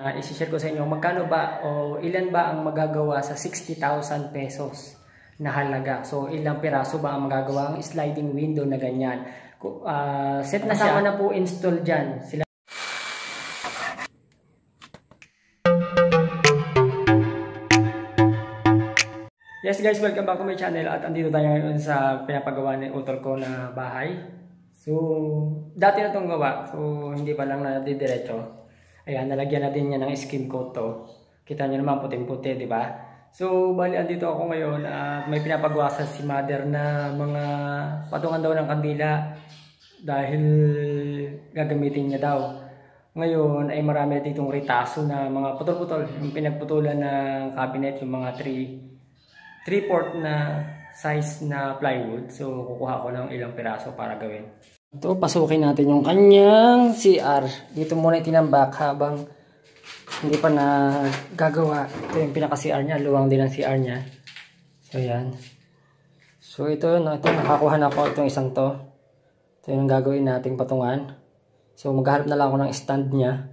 Uh, isishare ko sa inyo magkano ba o ilan ba ang magagawa sa 60,000 pesos na halaga. So ilang piraso ba ang magagawa ang sliding window na ganyan. Uh, set na siya. na po install dyan. Sila Yes guys, welcome back to my channel at andito tayo ngayon sa pinapagawa ni utol ko na bahay. So, dati na itong gawa. So, hindi pa lang na didiretso. Ayan, nalagyan natin niya ng skin coat to. Kita niyo naman puting-puti, di ba? So, bali, andito ako ngayon at may pinapagawa si mother na mga patungan daw ng kandila dahil gagamitin niya daw. Ngayon ay marami ditong ritaso na mga putol-putol. Yung pinagputulan ng cabinet, yung mga 3 3-port na size na plywood. So, kukuha ko ng ilang piraso para gawin. Ito, pasukin natin yung kanyang CR. Dito muna itinambak habang hindi pa na gagawa. Ito yung pinaka-CR niya. Luwang din ang CR niya. So, yan. So, ito, no, ito nakakuha na ako itong isang to. Ito yung gagawin nating patungan. So, maghanap na lang ako ng stand niya.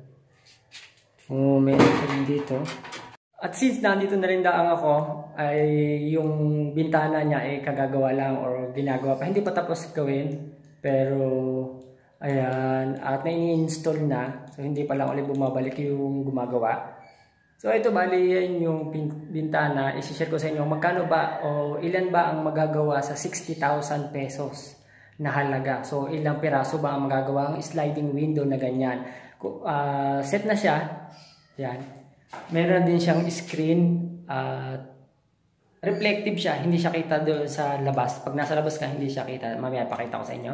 Kung meron dito. At since nandito na rin daang ako, ay yung bintana niya ay kagagawa lang or ginagawa pa. Hindi pa tapos gawin. Pero, ayan, at na-install na. So, hindi pa lang ulit bumabalik yung gumagawa. So, ito bali yan yung bintana. Isishare ko sa inyo magkano ba o ilan ba ang magagawa sa 60,000 pesos na halaga. So, ilang piraso ba ang magagawa ang sliding window na ganyan. Uh, set na siya. Yan. Meron din siyang screen at uh, reflective siya, hindi siya kita doon sa labas. Pag nasa labas ka, hindi siya kita. Mamaya pakita ko sa inyo.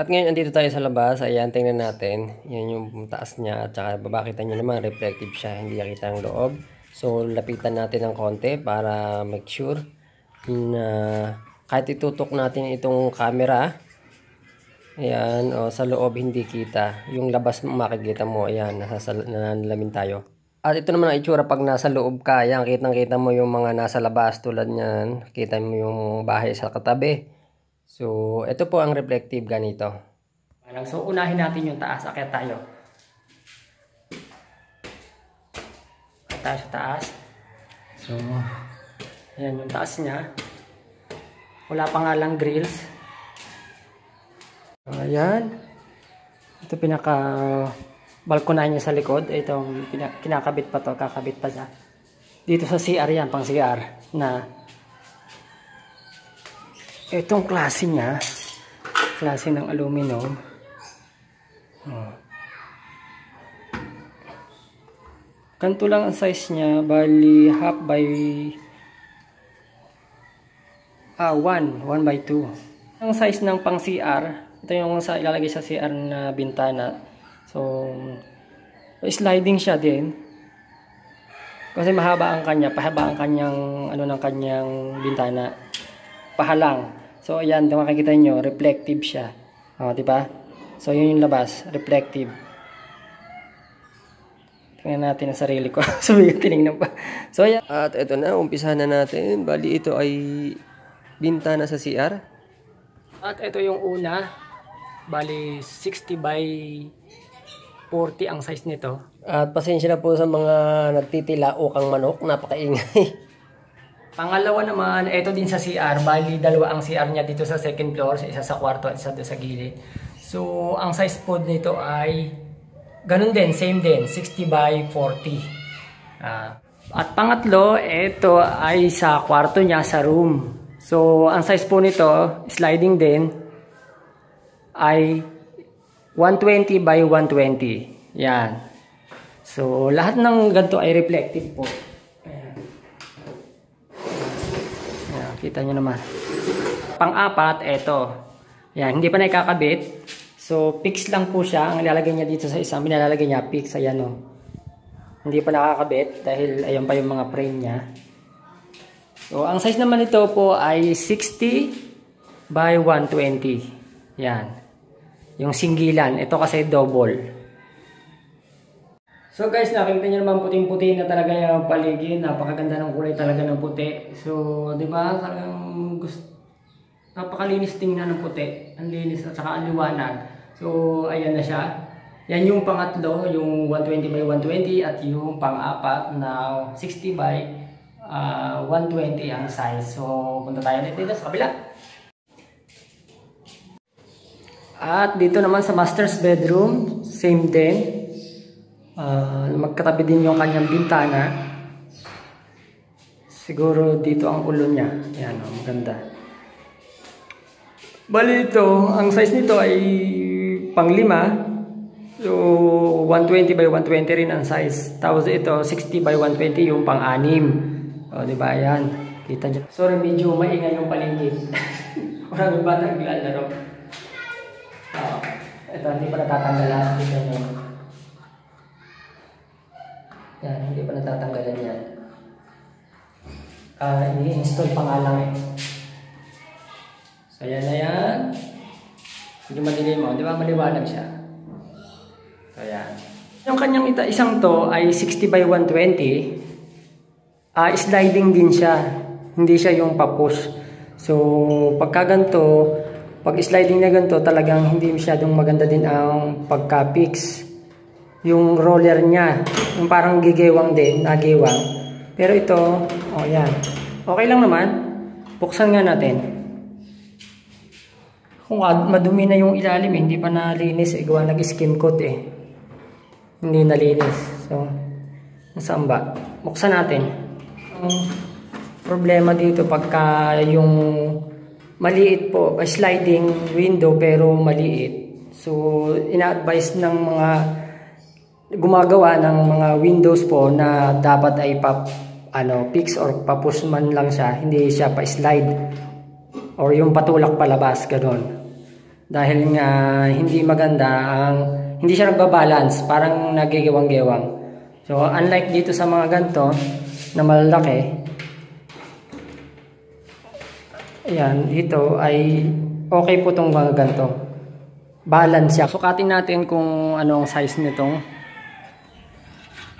At ngayon, andito tayo sa labas. Ayan, tingnan natin. Yan yung taas niya. At saka baba, kita nyo naman, reflective siya. Hindi kita ang loob. So, lapitan natin ng konti para make sure na kahit itutok natin itong camera, ayan, o, sa loob hindi kita. Yung labas makikita mo, ayan, nasa, nanalamin tayo. At ito naman ang itsura pag nasa loob ka. Yan, kitang-kita mo yung mga nasa labas tulad niyan. Kita mo yung bahay sa katabi. So, ito po ang reflective ganito. So, unahin natin yung taas. Akit tayo. Akit tayo sa taas. So, ayan yung taas niya. Wala pa nga lang grills. Ayan. Ito pinaka balkonahe niya sa likod. Itong kinakabit pa to, kakabit pa siya. Dito sa CR yan, pang CR na itong klase niya, klase ng aluminum. Oh. Kanto lang ang size niya, bali half by ah 1, 1 by 2. Ang size ng pang CR, ito yung sa ilalagay sa CR na bintana So, sliding siya din. Kasi mahaba ang kanya, pahaba ang kanyang ano ng kanyang bintana. Pahalang. So ayan, makikita niyo, reflective siya. Oh, di ba? So yun yung labas, reflective. Tingnan natin ang sarili ko. Sabi ko tinignan pa. So ayan. At ito na, umpisa na natin. Bali ito ay bintana sa CR. At ito yung una. Bali 60 by 40 ang size nito. At pasensya na po sa mga nagtitila o kang manok, napakaingay. Pangalawa naman, ito din sa CR. Bali, dalawa ang CR niya dito sa second floor, isa sa kwarto at isa sa gilid. So, ang size po nito ay ganun din, same din, 60 by 40. Uh, at pangatlo, ito ay sa kwarto niya, sa room. So, ang size po nito, sliding din, ay 120 by 120. Yan. So, lahat ng ganito ay reflective po. Ayan. Ayan, kita nyo naman. Pang-apat, eto. Yan, hindi pa na ikakabit. So, fix lang po siya. Ang ilalagay niya dito sa isang, binalalagay niya, fix. Ayan o. Oh. Hindi pa nakakabit dahil ayan pa yung mga frame niya. So, ang size naman nito po ay 60 by 120. Yan. Yung singgilan. Ito kasi double. So guys, nakikita niyo naman puting-puti na talaga yung paligid. Napakaganda ng kulay talaga ng puti. So, di ba? Napakalinis tingnan ng puti. Ang linis at saka ang liwanag. So, ayan na siya. Yan yung pangatlo, yung 120 by 120 at yung pang-apat na 60 by ah, 120 ang size. So, punta tayo dito sa kabila. At dito naman sa master's bedroom, same din. Ah, magkatabi din yung kanyang bintana. Siguro dito ang ulo niya. Yan, oh, maganda. Bali ito, ang size nito ay pang lima. So, 120 by 120 rin ang size. Tapos ito, 60 by 120 yung pang anim. O, di ba? Yan. Kita niyo. Sorry, medyo maingay yung paligid. Maraming bata naglalaro. Oo. ito, hindi pa natatanggalan. Kita niyo. Yan, hindi pa natatanggalan yan. Ah, i-install pa nga lang eh. So, yan na yan. Medyo madilim mo. Di ba? Maliwanag siya. So, yan. Yung kanyang ita isang to ay 60 by 120. Ah, sliding din siya. Hindi siya yung papush. So, pagka ganito, pag sliding na ganito, talagang hindi masyadong maganda din ang pagka-fix. Yung roller niya, yung parang gigewang din, nagewang. Pero ito, oh yan. Okay lang naman. Buksan nga natin. Kung ad- madumi na yung ilalim, eh, hindi pa nalinis, eh, gawa nag-skim coat eh. Hindi nalinis. So, nasaan ba? Buksan natin. Ang problema dito pagka yung maliit po, sliding window pero maliit. So, ina-advise ng mga gumagawa ng mga windows po na dapat ay pa ano, fix or papush man lang siya, hindi siya pa-slide or yung patulak palabas, gano'n. Dahil nga hindi maganda ang hindi siya nagba-balance, parang nagigewang-gewang. So, unlike dito sa mga ganto na malalaki, ayan, dito ay okay po itong mga ganto. Balance siya. Sukatin natin kung ano ang size nitong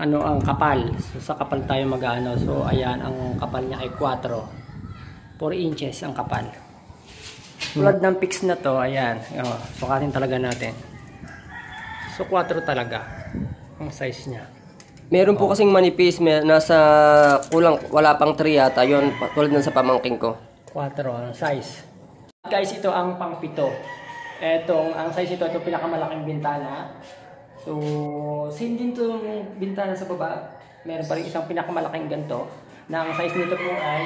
ano ang kapal. So, sa kapal tayo mag-ano. So, ayan, ang kapal niya ay 4. 4 inches ang kapal. Tulad ng fix na to, ayan. Oh, sukatin talaga natin. So, 4 talaga ang size niya. Meron po kasing manipis, may, nasa kulang, wala pang 3 yata, yun, tulad ng sa pamangking ko. 4 ang size. Guys, ito ang pang pito. Etong, ang size ito, ito pinakamalaking bintana. So, same din itong bintana sa baba. Meron pa rin isang pinakamalaking ganito na ang size nito po ay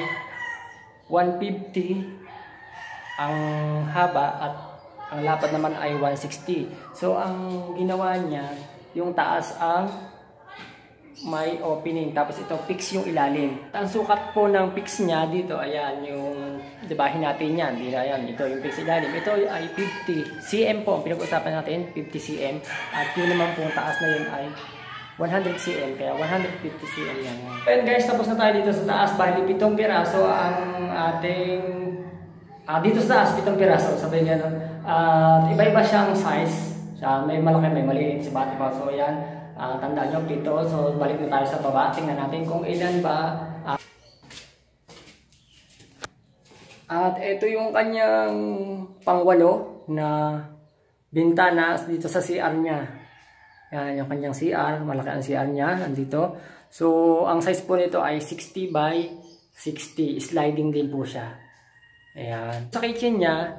150 ang haba at ang lapad naman ay 160. So, ang ginawa niya, yung taas ang may opening. Tapos ito, fix yung ilalim. Ang sukat po ng fix niya dito, ayan, yung, di ba, hinatin yan. Di na yan, ito yung fix ilalim. Ito ay 50 cm po, ang pinag-usapan natin, 50 cm. At yun naman po, ang taas na yun ay 100 cm, kaya 150 cm yan. And guys, tapos na tayo dito sa taas. Bali, pitong piraso ang ating Ah, dito sa taas, pitong piraso, sabi niya nun. At iba-iba siyang size. Siya, may malaki, may maliit, si Bati. So, yan. Ah, tandaan nyo, pito. So, balik na tayo sa baba. Tingnan natin kung ilan ba. Ah, at ito yung kanyang pangwalo na bintana dito sa CR niya. Yan, yung kanyang CR. Malaki ang CR niya. Nandito. So, ang size po nito ay 60 by 60. Sliding din po siya. Ayan. Sa kitchen niya,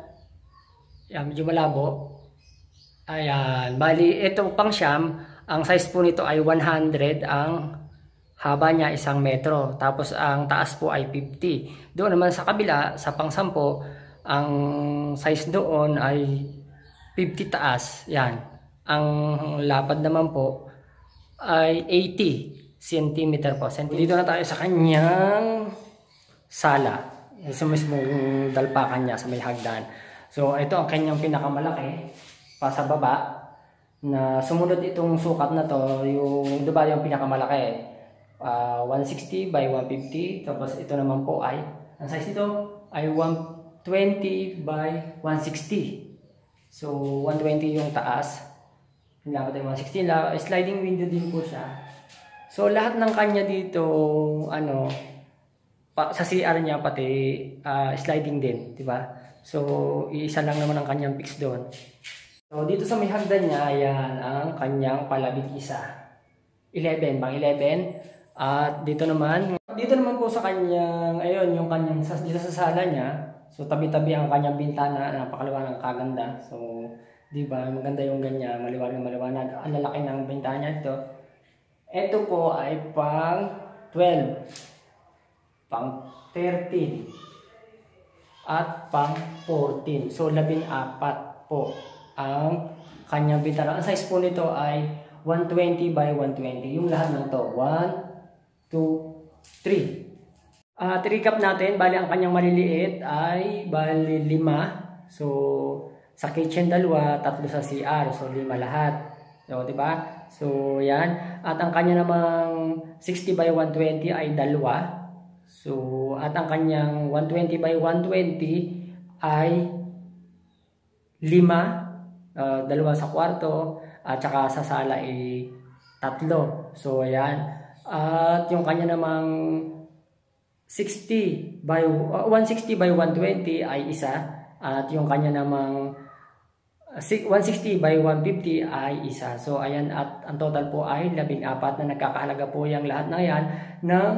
yan, medyo malabo. Ayan. Bali, ito pang siyam, ang size po nito ay 100. Ang haba niya isang metro. Tapos ang taas po ay 50. Doon naman sa kabila, sa pang sampo, ang size doon ay 50 taas. Yan. Ang lapad naman po ay 80 cm po. Centimeter. Dito na tayo sa kanyang sala. Sa mismong dalpakan niya sa may hagdan. So, ito ang kanyang pinakamalaki pa sa baba na sumunod itong sukat na to, yung, di ba yung pinakamalaki, ah, 160 by 150, tapos ito naman po ay, ang size nito ay 120 by 160. So, 120 yung taas, yung lapad ay 160, La- sliding window din po siya. So, lahat ng kanya dito, ano, pa, sa CR niya pati ah, sliding din, di ba? So, iisa lang naman ang kanyang fix doon. So, dito sa may hagdan niya, ayan ang kanyang palabig isa. 11, bang 11. At dito naman, dito naman po sa kanyang, ayun, yung kanyang, sa, dito sa sala niya, so tabi-tabi ang kanyang bintana, napakaliwanag, kaganda. So, di ba, maganda yung ganyan, maliwanag maliwanag. Ang lalaki ng bintana niya ito. Ito po ay pang 12, pang 13, at pang 14. So, labing apat po ang kanyang bintana. Ang size po nito ay 120 by 120. Yung lahat ng to. 1, 2, 3. At recap natin, bali ang kanyang maliliit ay bali 5. So, sa kitchen dalawa, tatlo sa CR. So, lima lahat. So, di ba? So, yan. At ang kanya namang 60 by 120 ay dalawa. So, at ang kanyang 120 by 120 ay lima, uh, dalawa sa kwarto, at saka sa sala ay tatlo. So, ayan. At yung kanya namang 60 by, uh, 160 by 120 ay isa. At yung kanya namang uh, 160 by 150 ay isa. So, ayan. At ang total po ay 14 na nagkakahalaga po yung lahat na yan ng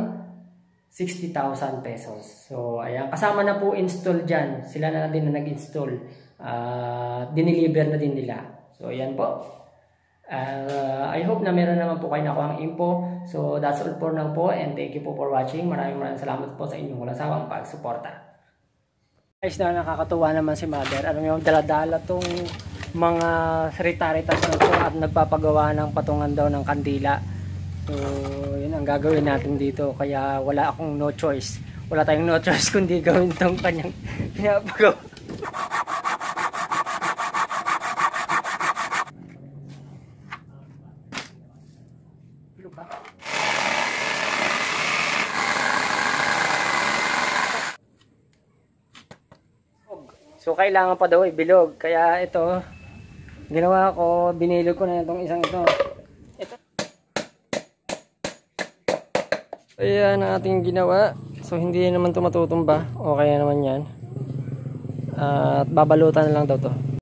60,000 pesos. So, ayan. Kasama na po install dyan. Sila na din na nag-install. Uh, dineliver na din nila. So, ayan po. Uh, I hope na meron naman po kayo nakuha ang info. So, that's all for now po. And thank you po for watching. Maraming maraming salamat po sa inyong walang sawang pagsuporta. Guys, na nakakatuwa naman si Mother. Alam niyo, daladala tong mga rita-rita at nagpapagawa ng patungan daw ng kandila. So, yun ang gagawin natin dito. Kaya wala akong no choice. Wala tayong no choice kundi gawin tong kanyang pinapagawa. So, kailangan pa daw ibilog. Kaya ito, ginawa ko, binilog ko na itong isang ito. Ito. Ayan ang ating ginawa. So, hindi naman ito matutumba. Okay naman yan. At babalutan na lang daw to.